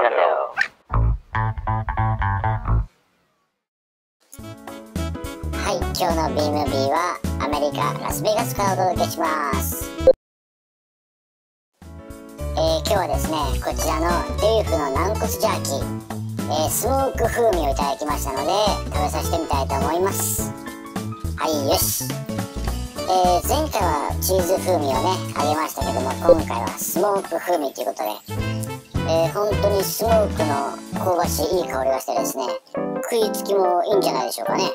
チャンネルはい今日の B ムービーはアメリカラスベガスからお届けします。えー、今日はですねこちらのデューフの軟骨ジャーキー、えー、スモーク風味をいただきましたので食べさせてみたいと思います。はいよし。えー、前回はチーズ風味をねあげましたけども今回はスモーク風味ということで、えー、本当にスモークの香ばしいいい香りがしてですね食いつきもいいんじゃないでしょうかね。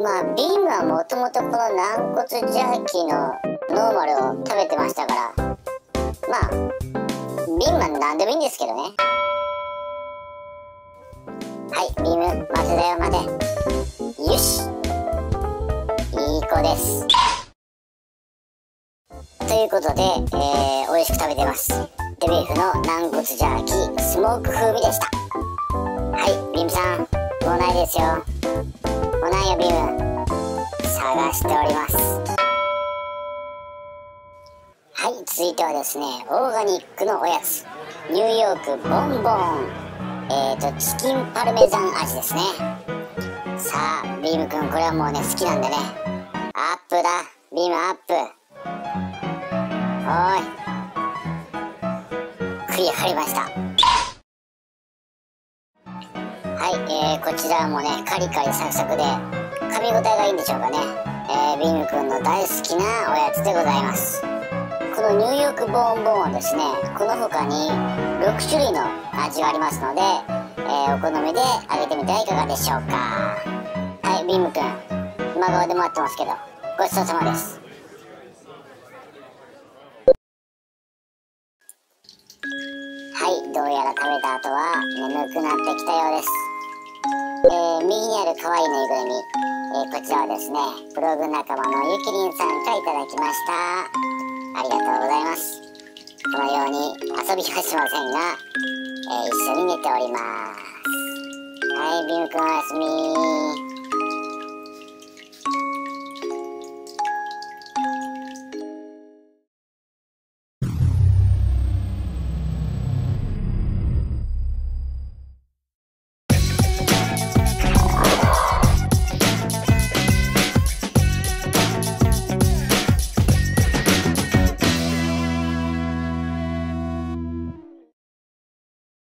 まあビームはもともとこの軟骨ジャーキーのノーマルを食べてましたからまあビームは何でもいいんですけどね。はいビーム待てだよ待て。よし。いい子です。ということで、えー、美味しく食べてます。ビーフの軟骨ジャーキースモーク風味でした。はいビームさんもうないですよ。もうないよビーム。探しております。はい続いてはですねオーガニックのおやつ。ニューヨークボンボン。えーとチキンパルメザン味ですね。さあビームくんこれはもうね好きなんでね。アップだ。ビームアップ。おい。食い上がりました。はい、えー、こちらもねカリカリサクサクで噛み応えがいいんでしょうかね、えー、ビームくんの大好きなおやつでございます。このニューヨークボンボンはですねこの他に6種類の味がありますので、えー、お好みで揚げてみてはいかがでしょうか。はいビームくん今川で待ってますけどごちそうさまです。どうやら食べた後は眠くなってきたようです。えー、右にある可愛いぬいぐるみ、えー、こちらはですね、ブログ仲間のゆきりんさんからいただきました。ありがとうございます。このように遊びはしませんが、えー、一緒に寝ております。はい、ビムくんおやすみ